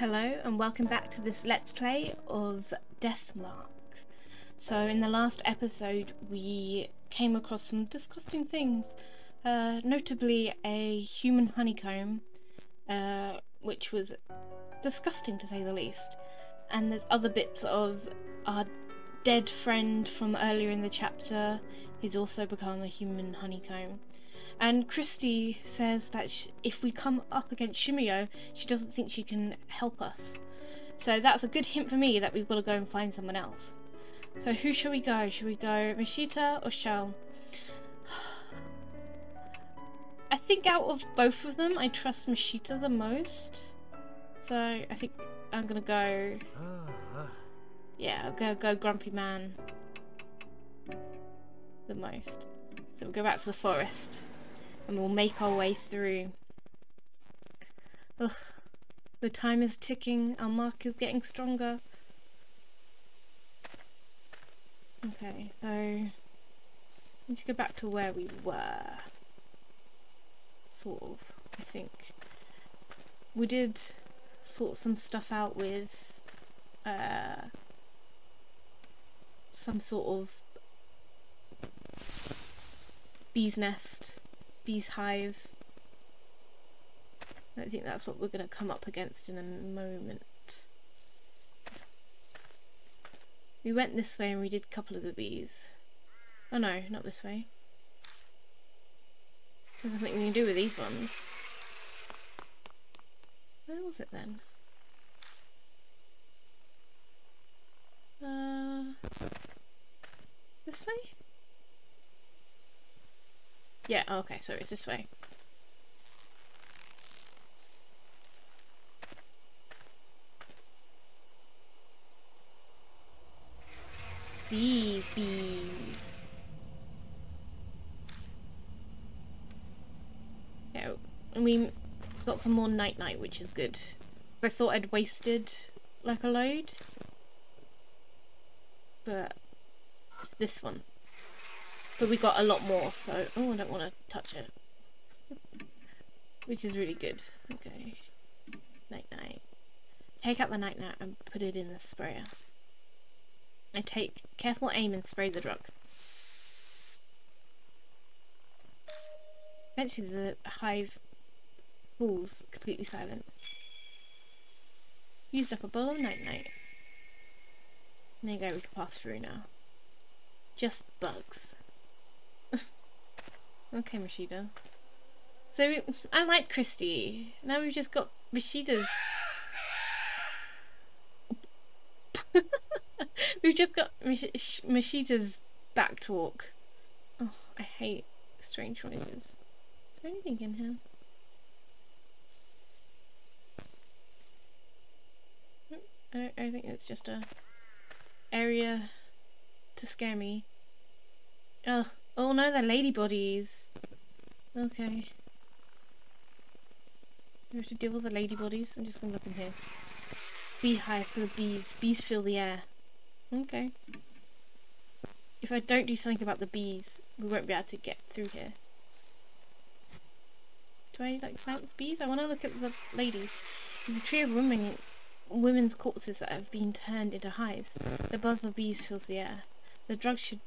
Hello and welcome back to this Let's Play of Deathmark. So in the last episode we came across some disgusting things, uh, notably a human honeycomb, uh, which was disgusting to say the least, and there's other bits of our dead friend from earlier in the chapter, he's also become a human honeycomb. And Christy says that sh if we come up against Shimio, she doesn't think she can help us. So that's a good hint for me that we've got to go and find someone else. So who shall we go? Should we go Mashita or Shell? I think out of both of them, I trust Mashita the most. So I think I'm gonna go. Yeah, I'll go go Grumpy Man the most. So we'll go back to the forest and we'll make our way through. Ugh, the time is ticking, our mark is getting stronger. Okay, so need to go back to where we were. Sort of, I think. We did sort some stuff out with uh, some sort of bee's nest bee's hive. I think that's what we're going to come up against in a moment. We went this way and we did a couple of the bees. Oh no, not this way. There's nothing we can do with these ones. Where was it then? Uh, this way? Yeah, oh, okay, so it's this way. Bees, bees. Yeah, and we got some more night night, which is good. I thought I'd wasted like a load, but it's this one. But we got a lot more, so... Oh, I don't want to touch it. Which is really good. Okay. Night-night. Take out the night-night and put it in the sprayer. I take careful aim and spray the drug. Eventually the hive falls completely silent. Used up a bowl of night-night. There you go, we can pass through now. Just bugs. Okay, Mashita. So, I like Christy. Now we've just got Mashita's... we've just got Mashita's back talk. Oh, I hate strange noises. Is there anything in here? I, I think it's just a area to scare me. Ugh. Oh no, they're lady bodies. Okay. We have to deal with the lady bodies. I'm just gonna look in here. Beehive for the bees. Bees fill the air. Okay. If I don't do something about the bees, we won't be able to get through here. Do I like silence bees? I want to look at the ladies. There's a tree of women, women's corpses that have been turned into hives. The buzz of bees fills the air. The drug should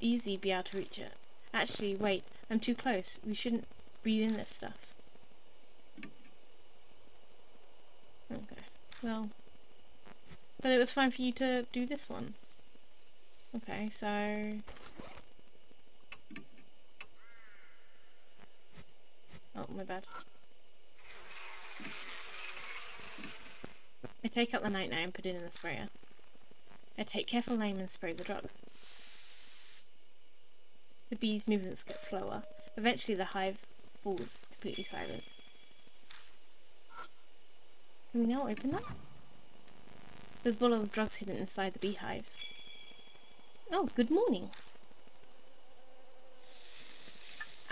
easy be able to reach it. Actually, wait, I'm too close. We shouldn't breathe in this stuff. Okay, well... But it was fine for you to do this one. Okay, so... Oh, my bad. I take out the night night and put it in the sprayer. I take careful aim and spray the drug. The bee's movements get slower. Eventually the hive falls completely silent. Can we now open that? There's a bottle of drugs hidden inside the beehive. Oh, good morning.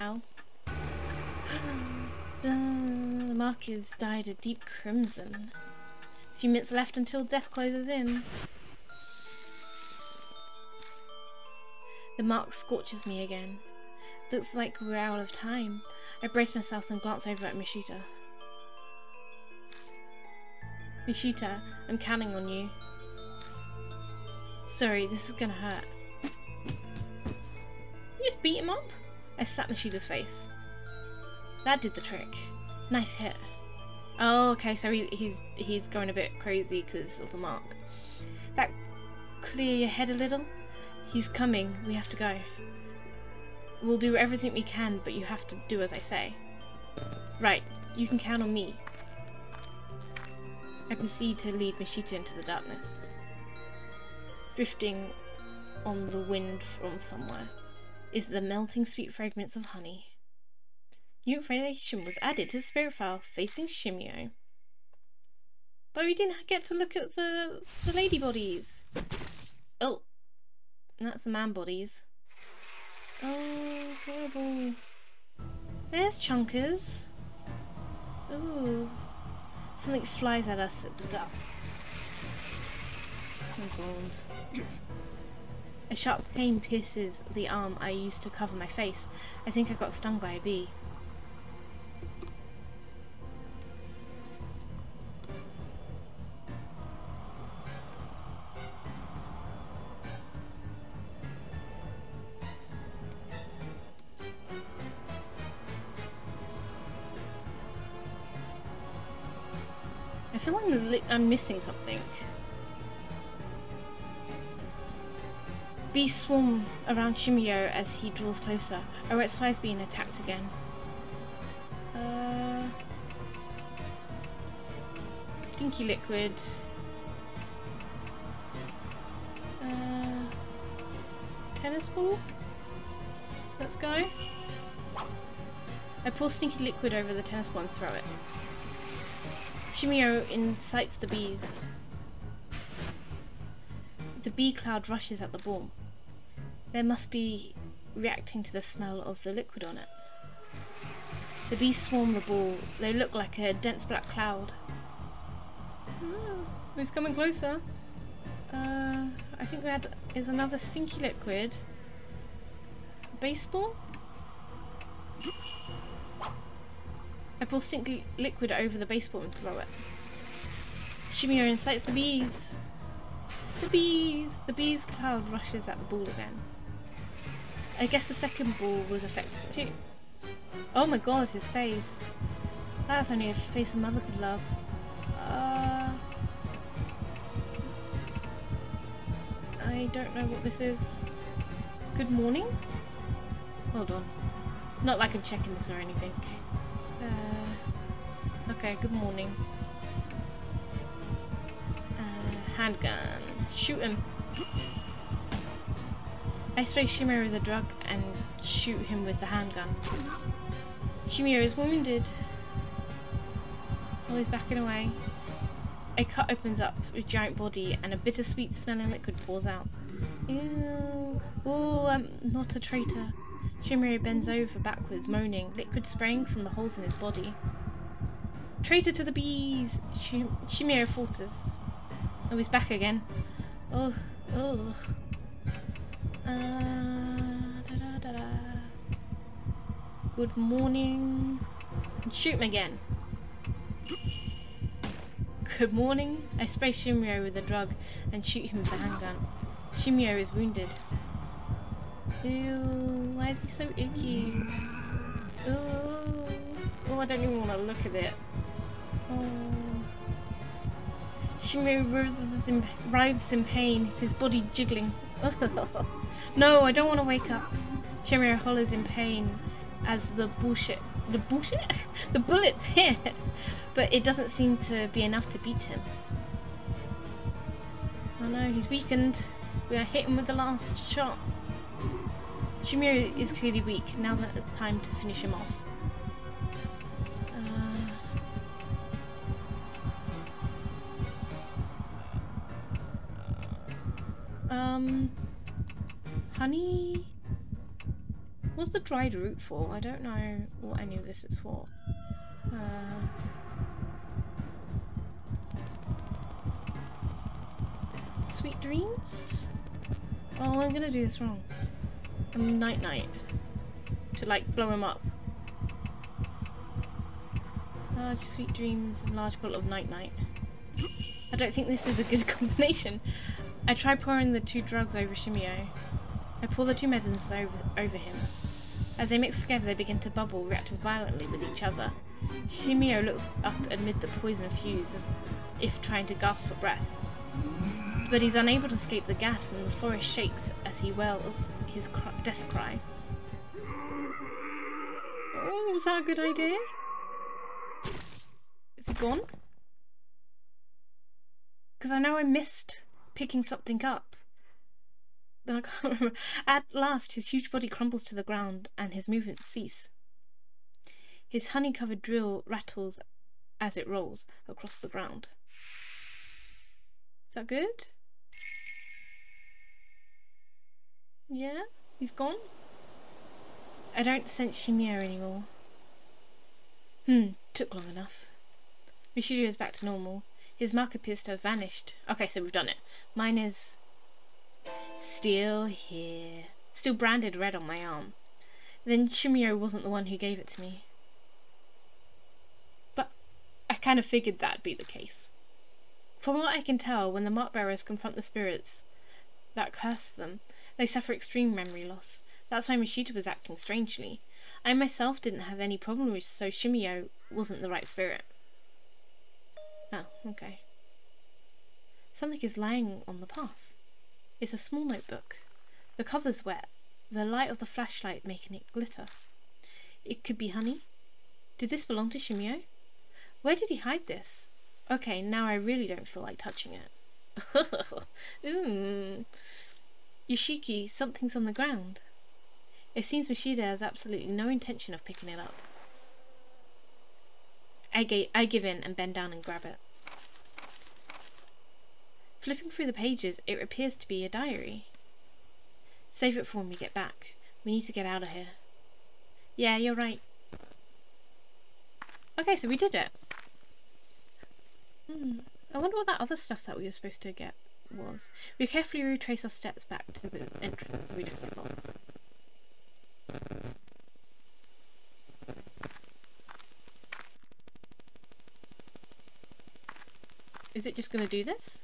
Ow. the mark is dyed a deep crimson. A few minutes left until death closes in. The mark scorches me again. Looks like we're out of time. I brace myself and glance over at Mashita. Mishita, I'm counting on you. Sorry, this is gonna hurt. You just beat him up? I slapped Mishita's face. That did the trick. Nice hit. Oh, okay, so he, he's he's going a bit crazy because of the mark. That clear your head a little? He's coming. We have to go. We'll do everything we can, but you have to do as I say. Right, you can count on me. I proceed to lead Mishita into the darkness. Drifting on the wind from somewhere is the melting sweet fragrance of honey. New information was added to the spirit file facing Shimio. But we didn't get to look at the, the lady bodies. Oh, that's the man bodies. Oh, horrible. There's Chunkers. Ooh. Something flies at us at the dark. Oh, a sharp pain pierces the arm I used to cover my face. I think I got stung by a bee. I'm, missing something. Bees swarm around Shimio as he draws closer. Oh, its fly's being attacked again. Uh, stinky liquid. Uh, tennis ball? Let's go. I pour stinky liquid over the tennis ball and throw it. Shimio incites the bees. The bee cloud rushes at the ball. They must be reacting to the smell of the liquid on it. The bees swarm the ball. They look like a dense black cloud. Oh, he's coming closer. Uh, I think that is another stinky liquid. Baseball? I pour stinky liquid over the baseball and throw it. Shimio incites the bees. The bees! The bees cloud rushes at the ball again. I guess the second ball was affected too. Oh my god, his face. That's only a face a mother could love. Uh, I don't know what this is. Good morning? Hold on. Not like I'm checking this or anything. Uh, okay, good morning. Uh, handgun. Shoot him. I spray Shimio with a drug and shoot him with the handgun. Shimio is wounded. Oh, he's backing away. A cut opens up with giant body and a bittersweet smelling liquid pours out. Ew. Oh, I'm not a traitor. Shimio bends over backwards, moaning, liquid spraying from the holes in his body. Traitor to the bees! Shim Shimio falters. Oh, he's back again. Oh, oh. Uh, da, da, da, Good morning. Shoot him again. Good morning. I spray Shimio with a drug and shoot him with a handgun. Shimio is wounded. Ew, why is he so icky? Ooh. Oh, I don't even want to look at it. Oh. Shimio writhes in, pain, his body jiggling. no, I don't want to wake up. Shimio hollers in pain as the bullshit, the bullshit? the bullets hit, but it doesn't seem to be enough to beat him. Oh no, he's weakened. We are hitting with the last shot. Shimio is clearly weak, now that it's time to finish him off. Uh, um, honey? What's the dried root for? I don't know what any of this is for. Uh, sweet dreams? Oh, I'm gonna do this wrong. Night night. To like blow him up. Large sweet dreams and large bottle of night night. I don't think this is a good combination. I try pouring the two drugs over Shimio. I pour the two medicines over, over him. As they mix together, they begin to bubble, reacting violently with each other. Shimio looks up amid the poison fuse as if trying to gasp for breath. But he's unable to escape the gas and the forest shakes as he wails his death cry. Oh, was that a good idea? Is he gone? Because I know I missed picking something up. Then I can't remember. At last, his huge body crumbles to the ground and his movements cease. His honey covered drill rattles as it rolls across the ground. Is that good? Yeah? He's gone? I don't sense Shimio anymore. Hmm, took long enough. Mishido is back to normal. His mark appears to have vanished. Okay, so we've done it. Mine is still here. Still branded red on my arm. Then Shimio wasn't the one who gave it to me. But I kind of figured that'd be the case. From what I can tell, when the mark bearers confront the spirits that curse them, they suffer extreme memory loss. That's why Mishita was acting strangely. I myself didn't have any problem with so Shimio wasn't the right spirit. Oh, okay. Something is lying on the path. It's a small notebook. The cover's wet, the light of the flashlight making it glitter. It could be honey. Did this belong to Shimio? Where did he hide this? Okay, now I really don't feel like touching it. mm. Yoshiki, something's on the ground. It seems Mishida has absolutely no intention of picking it up. I, ga I give in and bend down and grab it. Flipping through the pages, it appears to be a diary. Save it for when we get back. We need to get out of here. Yeah, you're right. Okay, so we did it. Hmm. I wonder what that other stuff that we were supposed to get was. We carefully retrace our steps back to the entrance we just lost. Is it just going to do this?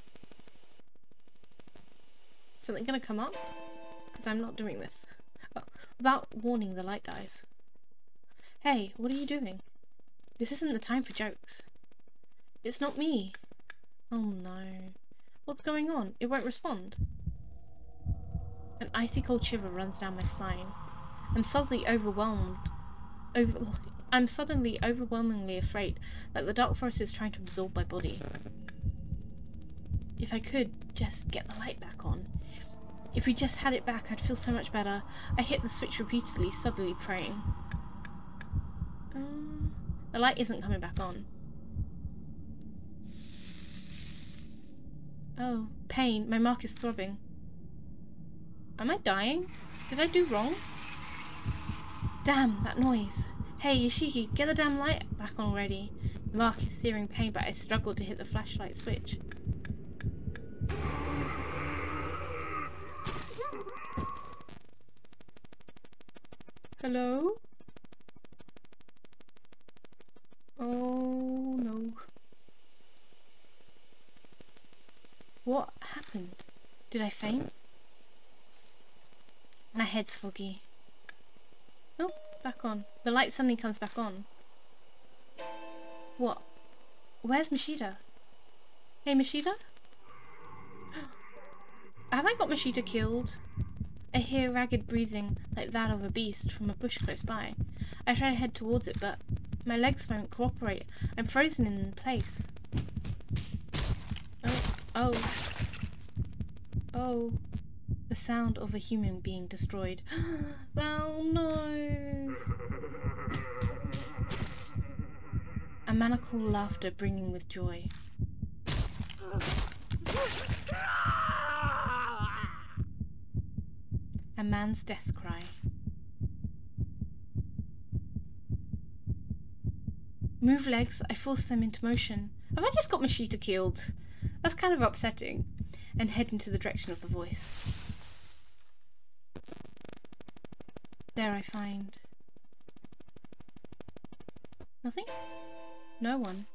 Something going to come up? Because I'm not doing this. Oh, without warning, the light dies. Hey, what are you doing? This isn't the time for jokes. It's not me. Oh no. What's going on? It won't respond. An icy cold shiver runs down my spine. I'm suddenly overwhelmed. Over I'm suddenly overwhelmingly afraid that the dark forest is trying to absorb my body. If I could just get the light back on. If we just had it back, I'd feel so much better. I hit the switch repeatedly, suddenly praying. Um, the light isn't coming back on. Oh, pain. My mark is throbbing. Am I dying? Did I do wrong? Damn, that noise. Hey, Yoshiki, get the damn light back on already. Mark is fearing pain, but I struggle to hit the flashlight switch. Hello? Oh no. What happened? Did I faint? My head's foggy. Oh, back on. The light suddenly comes back on. What? Where's Mishida? Hey, Mishida? Have I got Mishida killed? I hear ragged breathing like that of a beast from a bush close by. I try to head towards it, but my legs won't cooperate. I'm frozen in place. Oh, oh. The sound of a human being destroyed. oh no! A maniacal laughter bringing with joy. A man's death cry. Move legs, I force them into motion. Have I just got Mishita killed? That's kind of upsetting. And head into the direction of the voice. There I find... Nothing? No one.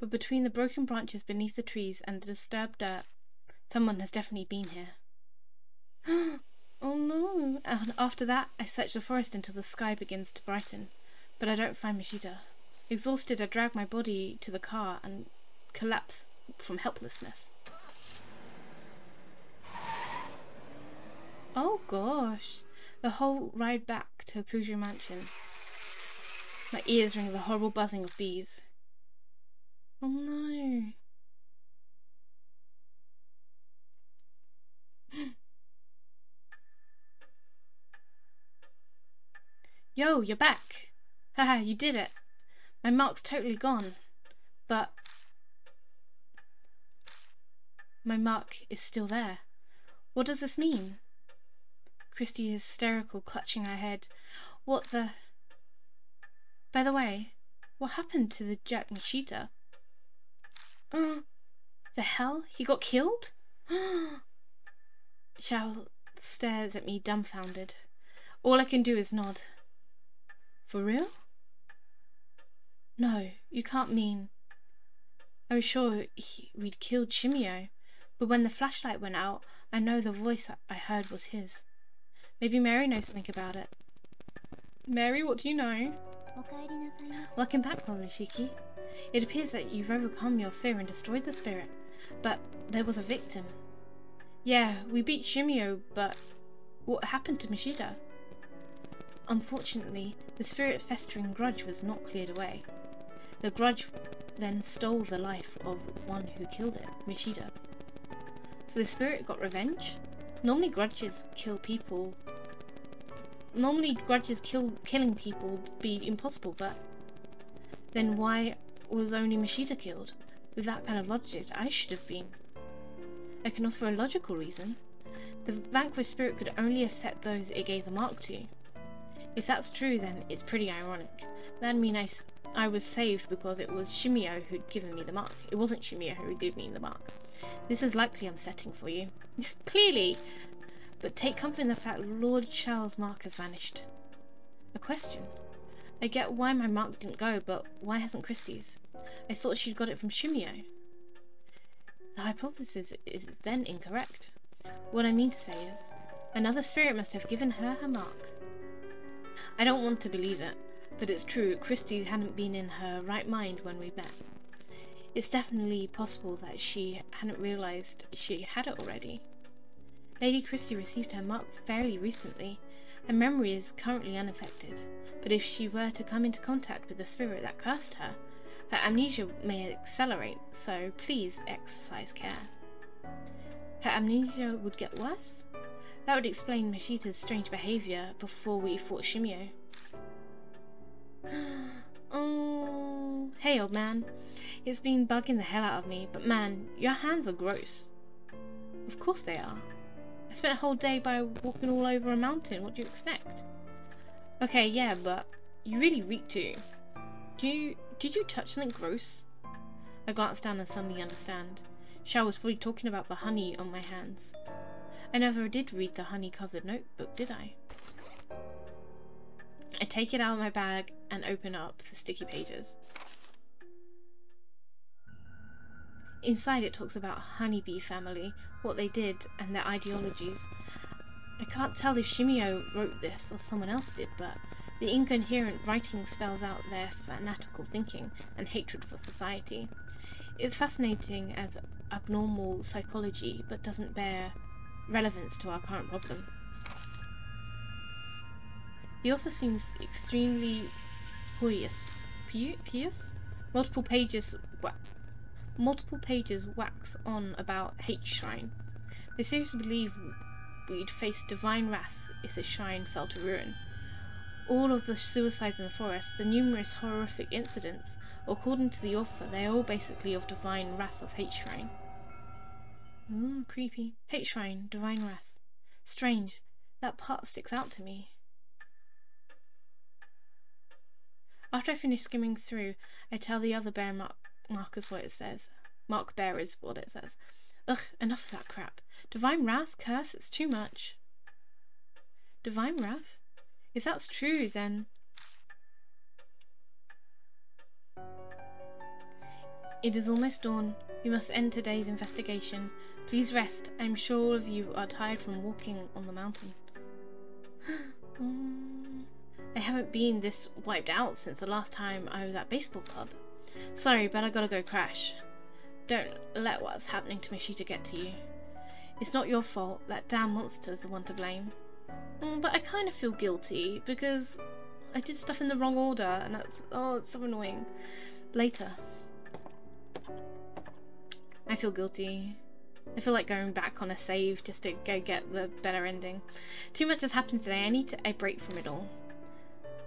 but between the broken branches beneath the trees and the disturbed dirt, someone has definitely been here. oh no! And after that, I search the forest until the sky begins to brighten, but I don't find Mishita. Exhausted, I drag my body to the car and collapse from helplessness. Oh gosh, the whole ride back to Kujo Mansion. My ears ring with the horrible buzzing of bees. Oh no. Yo, you're back. Haha, you did it. My mark's totally gone. But my mark is still there. What does this mean? Christy is hysterical, clutching her head. What the... By the way, what happened to the Jack Mishita? Uh, the hell? He got killed? Xiao stares at me dumbfounded. All I can do is nod. For real? No, you can't mean... I was sure he, we'd killed Shimio, but when the flashlight went out, I know the voice I heard was his. Maybe Mary knows something about it. Mary, what do you know? Welcome back, Momoshiki. It appears that you've overcome your fear and destroyed the spirit, but there was a victim. Yeah, we beat Shimio, but what happened to Mishita? Unfortunately, the spirit festering grudge was not cleared away. The grudge then stole the life of one who killed it, Mishita. So the spirit got revenge? Normally grudges kill people. Normally grudges kill killing people would be impossible, but then why was only Mashita killed? With that kind of logic, I should have been. I can offer a logical reason. The vanquished spirit could only affect those it gave the mark to. If that's true, then it's pretty ironic. That'd mean I, I was saved because it was Shimio who'd given me the mark. It wasn't Shimio who gave me the mark. This is likely unsettling for you. Clearly! But take comfort in the fact Lord Charles' mark has vanished. A question. I get why my mark didn't go, but why hasn't Christie's? I thought she'd got it from Shimio. The hypothesis is then incorrect. What I mean to say is, another spirit must have given her her mark. I don't want to believe it, but it's true, Christie hadn't been in her right mind when we met. It's definitely possible that she hadn't realised she had it already. Lady Christie received her mark fairly recently. Her memory is currently unaffected, but if she were to come into contact with the spirit that cursed her, her amnesia may accelerate, so please exercise care. Her amnesia would get worse? That would explain Mishita's strange behaviour before we fought Shimio. Oh, hey old man. It's been bugging the hell out of me, but man, your hands are gross. Of course they are. I spent a whole day by walking all over a mountain. What do you expect? Okay, yeah, but you really reek too. Do you, did you touch something gross? I glanced down and suddenly understand. Xiao was probably talking about the honey on my hands. I never did read the honey-covered notebook, did I? I take it out of my bag and open up the sticky pages. Inside it talks about Honeybee family, what they did, and their ideologies. I can't tell if Shimio wrote this or someone else did, but the incoherent writing spells out their fanatical thinking and hatred for society. It's fascinating as abnormal psychology, but doesn't bear relevance to our current problem. The author seems extremely pious. Pious? Multiple pages multiple pages wax on about Hate Shrine. They seriously believe we'd face divine wrath if the shrine fell to ruin. All of the suicides in the forest, the numerous horrific incidents, according to the author, they are all basically of divine wrath of Hate Shrine. Ooh, creepy. Hate Shrine, divine wrath. Strange, that part sticks out to me. After I finish skimming through, I tell the other bear mark markers what it says. Mark bearers what it says. Ugh, enough of that crap. Divine wrath, curse, it's too much. Divine wrath? If that's true, then... It is almost dawn. We must end today's investigation. Please rest. I am sure all of you are tired from walking on the mountain. Um, haven't been this wiped out since the last time I was at baseball club. Sorry, but I gotta go crash. Don't let what's happening to Mashita get to you. It's not your fault. That damn monster's the one to blame. Mm, but I kind of feel guilty because I did stuff in the wrong order and that's, oh, it's so annoying. Later. I feel guilty. I feel like going back on a save just to go get the better ending. Too much has happened today. I need to, a break from it all.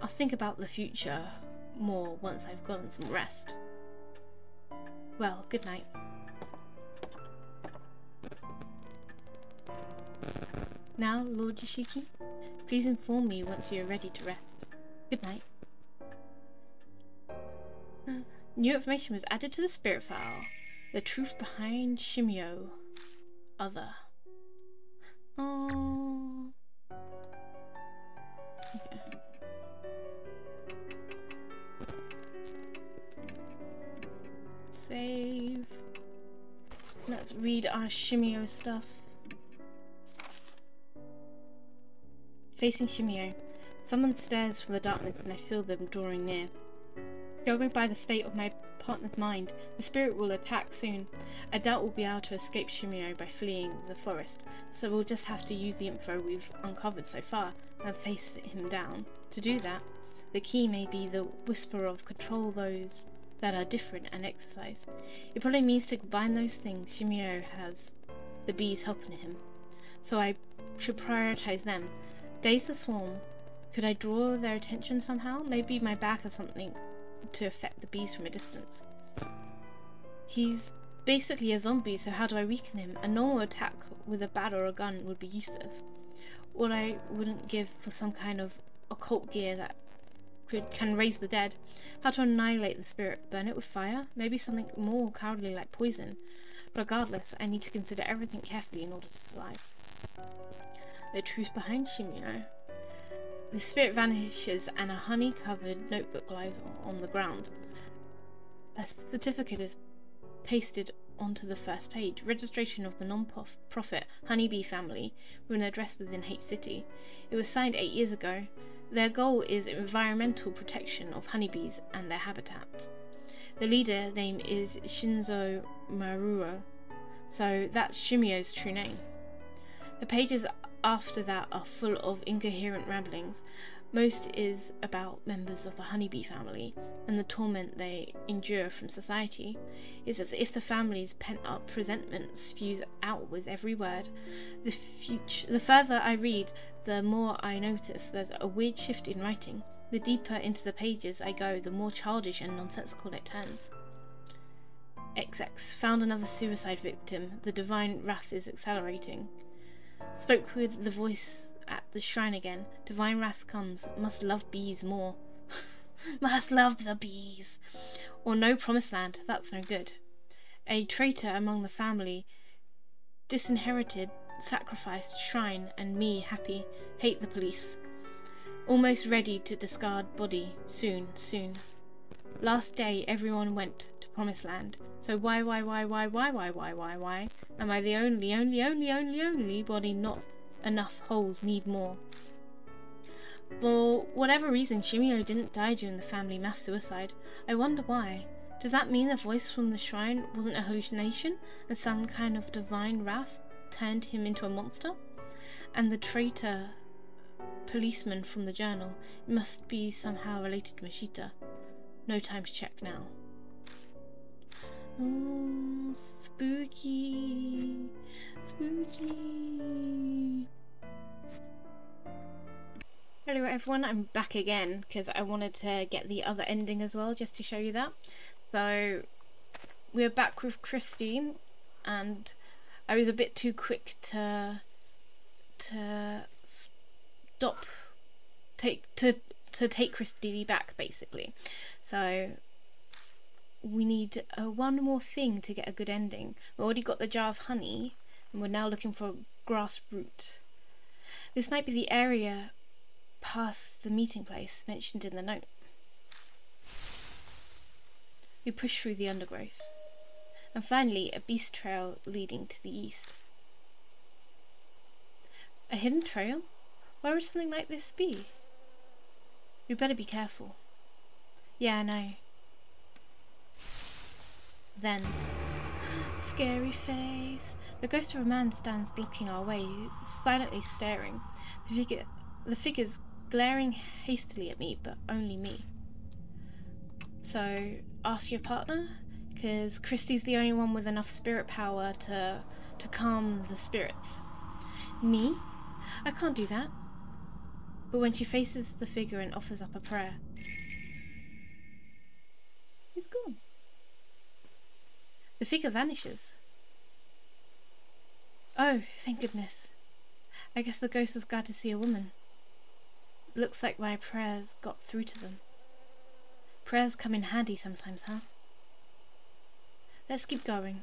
I'll think about the future more once I've gotten some rest. Well, good night. Now, Lord Yoshiki, please inform me once you are ready to rest. Good night. Uh, new information was added to the spirit file. The truth behind Shimio. Other. Oh. Read our Shimio stuff. Facing Shimio. Someone stares from the darkness and I feel them drawing near. Going by the state of my partner's mind, the spirit will attack soon. I doubt we'll be able to escape Shimio by fleeing the forest, so we'll just have to use the info we've uncovered so far and face him down. To do that, the key may be the whisper of control those that are different and exercise. It probably means to combine those things Shimio has the bees helping him. So I should prioritize them. Days the swarm. Could I draw their attention somehow? Maybe my back or something to affect the bees from a distance. He's basically a zombie, so how do I weaken him? A normal attack with a bat or a gun would be useless. What I wouldn't give for some kind of occult gear that could can raise the dead. How to annihilate the spirit? Burn it with fire? Maybe something more cowardly like poison. Regardless, I need to consider everything carefully in order to survive. The truth behind Shimio. The spirit vanishes and a honey-covered notebook lies on the ground. A certificate is pasted onto the first page. Registration of the non-profit Honeybee family with an address within H City. It was signed eight years ago. Their goal is environmental protection of honeybees and their habitat. The leader name is Shinzo Maruro, so that's Shimio's true name. The pages after that are full of incoherent ramblings. Most is about members of the honeybee family and the torment they endure from society. It's as if the family's pent up resentment spews out with every word. The future, the further I read, the more I notice there's a weird shift in writing. The deeper into the pages I go, the more childish and nonsensical it turns. XX found another suicide victim. The divine wrath is accelerating. Spoke with the voice at the shrine again. Divine wrath comes. Must love bees more. Must love the bees. Or no promised land. That's no good. A traitor among the family. Disinherited. Sacrificed. Shrine. And me happy. Hate the police. Almost ready to discard body. Soon, soon. Last day everyone went to promised land. So why, why, why, why, why, why, why, why, why? Am I the only, only, only, only, only body not enough holes need more? For whatever reason, Shimio didn't die during the family mass suicide. I wonder why. Does that mean the voice from the shrine wasn't a hallucination and some kind of divine wrath turned him into a monster? And the traitor policeman from the journal must be somehow related to Mashita. No time to check now. Oh, spooky. Spooky. Hello everyone, I'm back again because I wanted to get the other ending as well just to show you that. So we're back with Christine and I was a bit too quick to to stop take to to take Christine back basically. So we need uh, one more thing to get a good ending. We've already got the jar of honey, and we're now looking for grass root. This might be the area past the meeting place mentioned in the note. We push through the undergrowth. And finally, a beast trail leading to the east. A hidden trail? Where would something like this be? We better be careful. Yeah, I know. Then, scary face. The ghost of a man stands blocking our way, silently staring. The figure, the figure's glaring hastily at me, but only me. So, ask your partner, because Christy's the only one with enough spirit power to to calm the spirits. Me? I can't do that. But when she faces the figure and offers up a prayer, he's gone. The figure vanishes. Oh, thank goodness. I guess the ghost was glad to see a woman. Looks like my prayers got through to them. Prayers come in handy sometimes, huh? Let's keep going.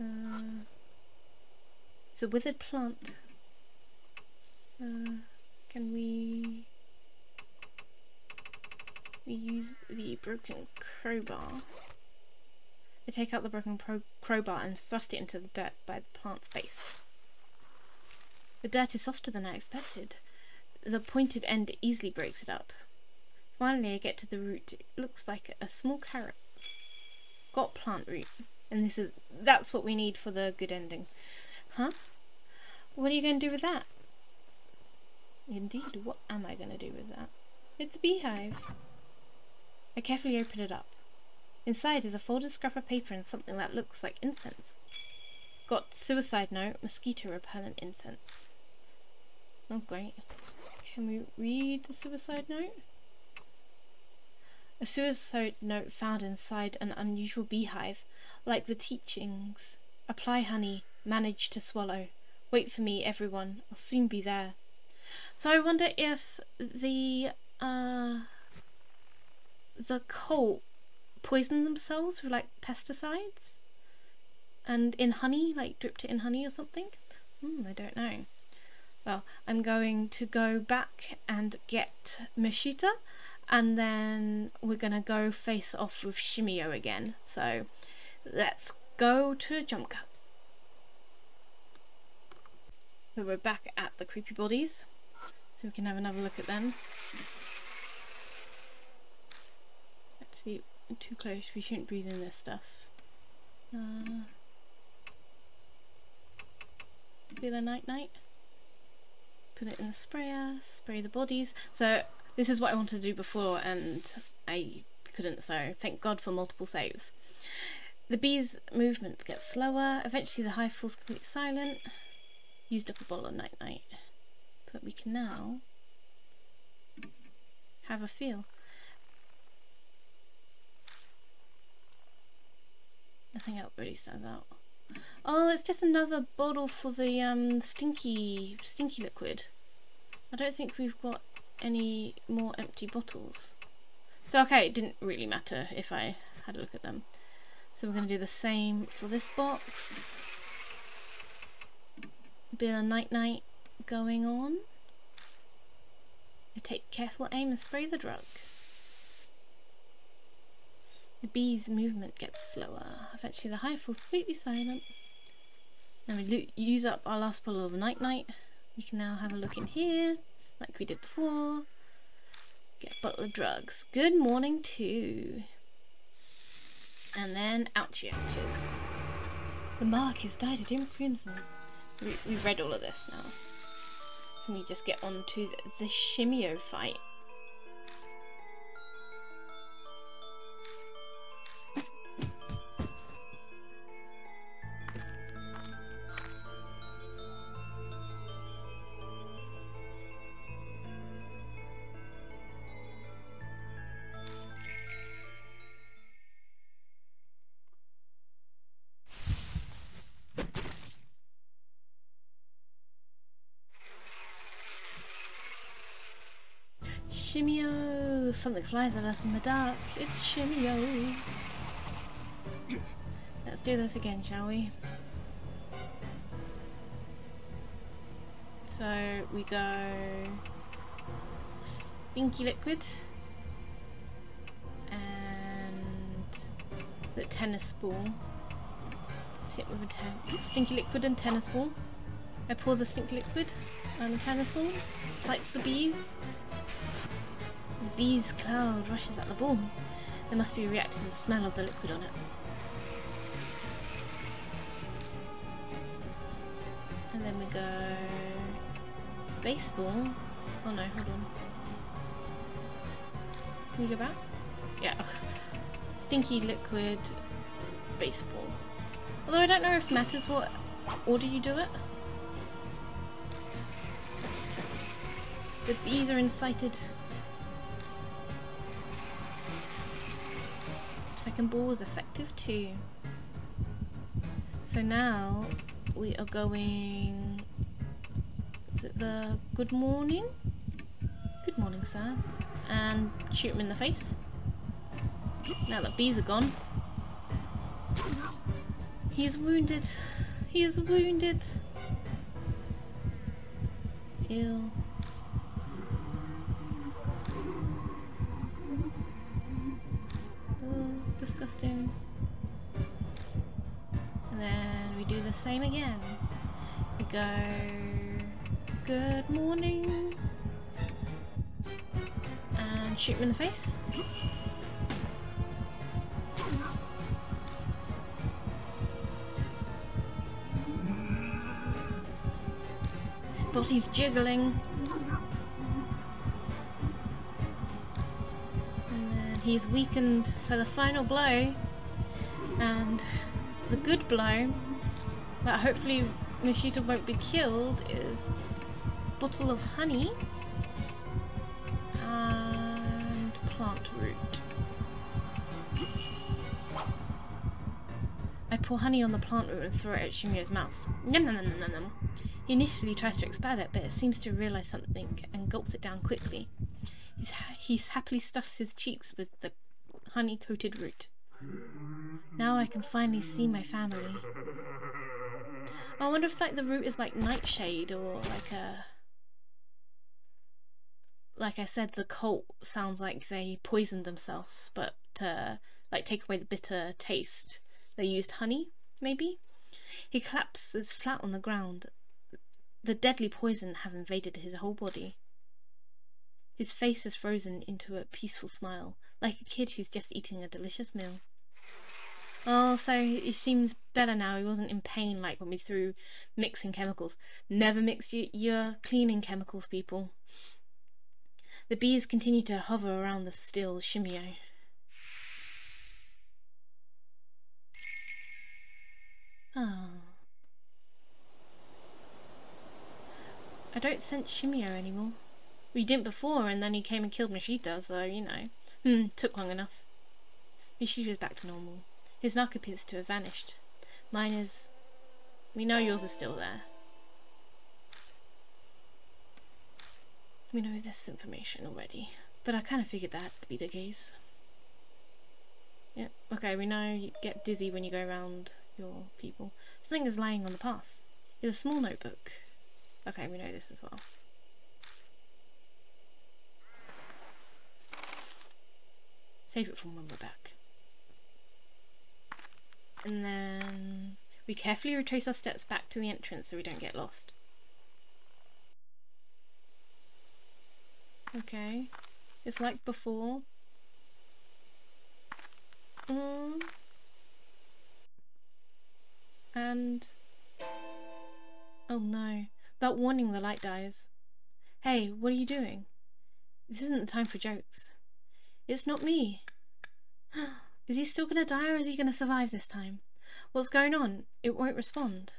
Uh, it's a withered plant. Uh, can we... We use the broken crowbar. I take out the broken crowbar and thrust it into the dirt by the plant's base. The dirt is softer than I expected. The pointed end easily breaks it up. Finally I get to the root. It looks like a small carrot. Got plant root. And this is that's what we need for the good ending. Huh? What are you going to do with that? Indeed, what am I going to do with that? It's a beehive. I carefully open it up. Inside is a folded scrap of paper and something that looks like incense. Got suicide note, mosquito repellent incense. Oh great. Can we read the suicide note? A suicide note found inside an unusual beehive like the teachings. Apply honey, manage to swallow. Wait for me, everyone. I'll soon be there. So I wonder if the uh, the cult poisoned themselves with like pesticides and in honey, like dripped it in honey or something. Hmm, I don't know. Well, I'm going to go back and get Mashita and then we're gonna go face off with Shimio again. So Let's go to cut. So we're back at the creepy bodies, so we can have another look at them. Actually, too close, we shouldn't breathe in this stuff. Uh, feel a night night. Put it in the sprayer, spray the bodies. So this is what I wanted to do before and I couldn't, so thank God for multiple saves. The bee's movements get slower. Eventually the hive falls completely silent. Used up a bottle of night night. But we can now have a feel. Nothing else really stands out. Oh, it's just another bottle for the um, stinky, stinky liquid. I don't think we've got any more empty bottles. So okay, it didn't really matter if I had a look at them. So we're going to do the same for this box. Bit of night night going on. I take careful aim and spray the drug. The bee's movement gets slower. Eventually the hive falls completely silent. Now we use up our last bottle of night night. We can now have a look in here, like we did before. Get a bottle of drugs. Good morning too. And then ouchie ouches. The mark is dyed in crimson. We, we've read all of this now. So we just get on to the, the Shimio fight. Something flies at us in the dark. It's Shimio! Let's do this again, shall we? So we go stinky liquid. And the tennis ball. Sit with a stinky liquid and tennis ball. I pour the stinky liquid on the tennis ball, sights the bees. Bees cloud rushes at the ball. They must be a reacting to the smell of the liquid on it. And then we go baseball. Oh no, hold on. Can we go back? Yeah. Stinky liquid baseball. Although I don't know if matters what order you do it. The bees are incited. Second ball was effective too. So now we are going... Is it the good morning? Good morning, sir. And shoot him in the face. Now that bees are gone. He's wounded. He is wounded. Ew. Disgusting. And then we do the same again. We go, good morning. And shoot him in the face. His body's jiggling. He's weakened so the final blow and the good blow that hopefully Mashita won't be killed is bottle of honey and plant root. I pour honey on the plant root and throw it at Shimi-O's mouth. Nom nom nom nom nom. He initially tries to expel it, but it seems to realise something and gulps it down quickly. He's happily stuffs his cheeks with the honey-coated root. Now I can finally see my family. I wonder if like the root is like nightshade or like a... Like I said, the cult sounds like they poisoned themselves, but to like take away the bitter taste, they used honey, maybe? He collapses flat on the ground. The deadly poison have invaded his whole body. His face is frozen into a peaceful smile, like a kid who's just eating a delicious meal. Oh, so he seems better now. He wasn't in pain like when we threw mixing chemicals. Never mix your, your cleaning chemicals, people. The bees continue to hover around the still Shimi-O. Ah. I don't sense Shimi-O anymore. We didn't before, and then he came and killed Mashita, so, you know. Hmm, took long enough. Mashita is back to normal. His mark appears to have vanished. Mine is... We know yours is still there. We know this information already, but I kind of figured that to be the case. Yep, okay, we know you get dizzy when you go around your people. Something is lying on the path. It's a small notebook. Okay, we know this as well. Save it from when we're back. And then we carefully retrace our steps back to the entrance so we don't get lost. Okay, it's like before. Um, and oh no, that warning the light dies. Hey, what are you doing? This isn't the time for jokes. It's not me. Is he still going to die or is he going to survive this time? What's going on? It won't respond.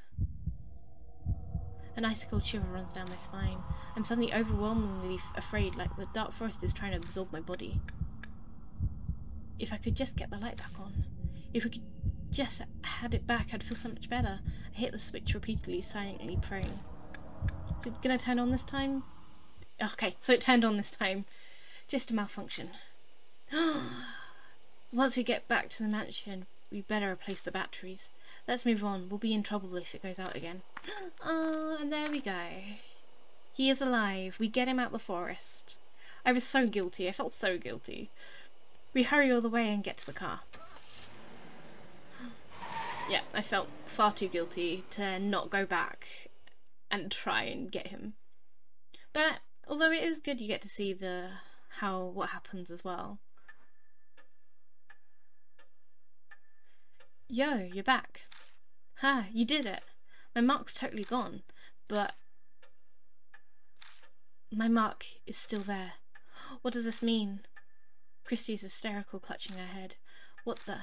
An icicle shiver runs down my spine. I'm suddenly overwhelmingly afraid like the dark forest is trying to absorb my body. If I could just get the light back on. If we could just had it back, I'd feel so much better. I hit the switch repeatedly, silently praying. Is it gonna turn on this time? Okay, so it turned on this time. Just a malfunction. Hmm. Once we get back to the mansion, we better replace the batteries. Let's move on. We'll be in trouble if it goes out again. Oh, and there we go. He is alive. We get him out the forest. I was so guilty. I felt so guilty. We hurry all the way and get to the car. Yeah, I felt far too guilty to not go back and try and get him. But although it is good you get to see the how what happens as well. Yo, you're back. Ha, you did it. My mark's totally gone, but my mark is still there. What does this mean? Christie's hysterical, clutching her head. What the?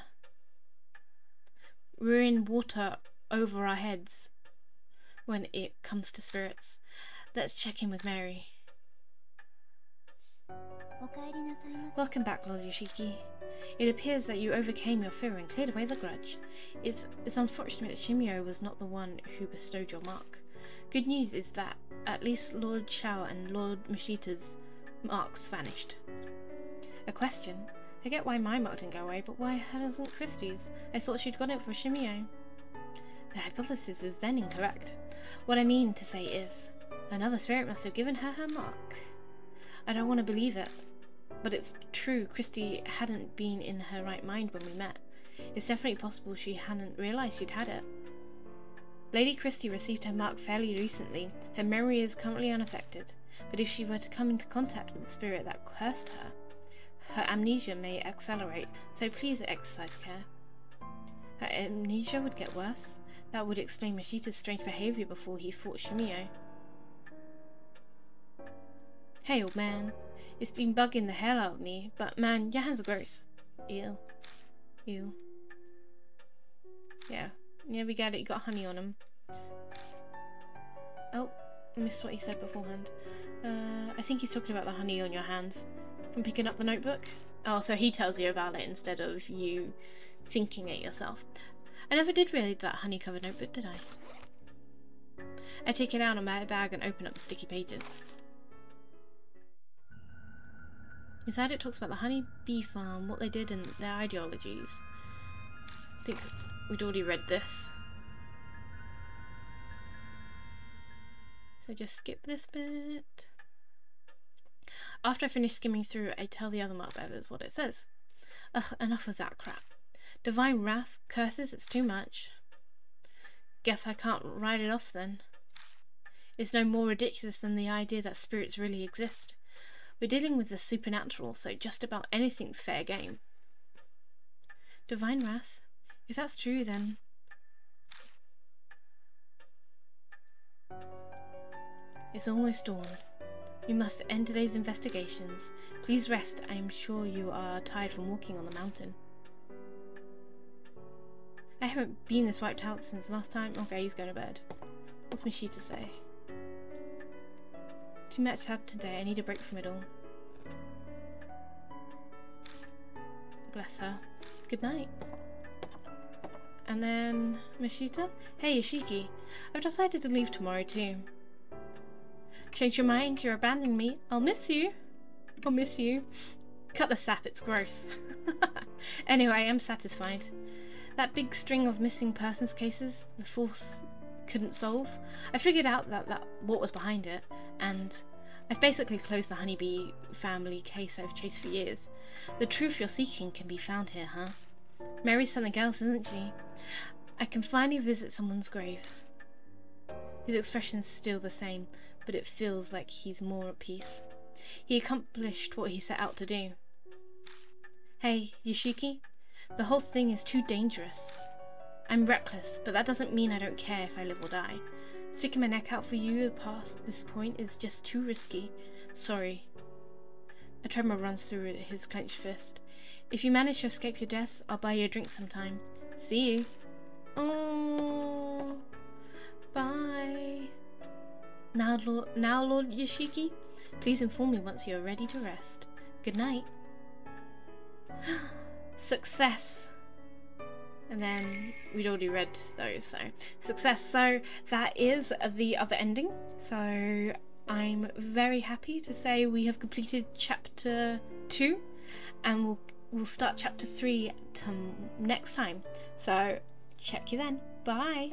We're in water over our heads when it comes to spirits. Let's check in with Mary. Welcome back, Lord Yoshiki. It appears that you overcame your fear and cleared away the grudge. It's, it's unfortunate that Shimi-O was not the one who bestowed your mark. Good news is that at least Lord Shao and Lord Mashita's marks vanished. A question? I get why my mark didn't go away, but why hasn't Christie's? I thought she'd got it for Shimi-O. The hypothesis is then incorrect. What I mean to say is, another spirit must have given her her mark. I don't want to believe it, but it's true Christie hadn't been in her right mind when we met. It's definitely possible she hadn't realised she'd had it. Lady Christie received her mark fairly recently. Her memory is currently unaffected, but if she were to come into contact with the spirit that cursed her, her amnesia may accelerate, so please exercise care. Her amnesia would get worse. That would explain Mashita's strange behaviour before he fought Shimi-O. Hey, old man. It's been bugging the hell out of me, but man, your hands are gross. Ew. Ew. Yeah. Yeah, we got it. You got honey on them. Oh, missed what he said beforehand. Uh, I think he's talking about the honey on your hands from picking up the notebook. Oh, so he tells you about it instead of you thinking it yourself. I never did read that honey-covered notebook, did I? I take it out of my bag and open up the sticky pages. Inside it talks about the honeybee farm, what they did and their ideologies. I think we'd already read this. So just skip this bit. After I finish skimming through, I tell the other mark what it says. Ugh, enough of that crap. Divine wrath, curses, it's too much. Guess I can't write it off then. It's no more ridiculous than the idea that spirits really exist. We're dealing with the supernatural, so just about anything's fair game. Divine wrath? If that's true, then... It's almost dawn. We must end today's investigations. Please rest. I am sure you are tired from walking on the mountain. I haven't been this wiped out since last time. Okay, he's going to bed. What's Mashita say? Too much happened today. I need a break from it all. Bless her. Good night. And then Mashita? Hey Yoshiki, I've decided to leave tomorrow too. Change your mind, you're abandoning me. I'll miss you. I'll miss you. Cut the sap, it's gross. anyway, I'm satisfied. That big string of missing persons cases the force couldn't solve, I figured out that, that what was behind it, and I've basically closed the honeybee family case I've chased for years. The truth you're seeking can be found here, huh? Mary's something else, isn't she? I can finally visit someone's grave. His expression's still the same, but it feels like he's more at peace. He accomplished what he set out to do. Hey, Yoshiki, the whole thing is too dangerous. I'm reckless, but that doesn't mean I don't care if I live or die. Sticking my neck out for you past this point is just too risky. Sorry. A tremor runs through his clenched fist. If you manage to escape your death, I'll buy you a drink sometime. See you. Oh, bye. Now, Lord, now, Lord Yoshiki, please inform me once you are ready to rest. Good night. Success. And then we'd already read those, so success. So that is the other ending. So I'm very happy to say we have completed chapter two, and we'll we'll start chapter three next time. So check you then. Bye.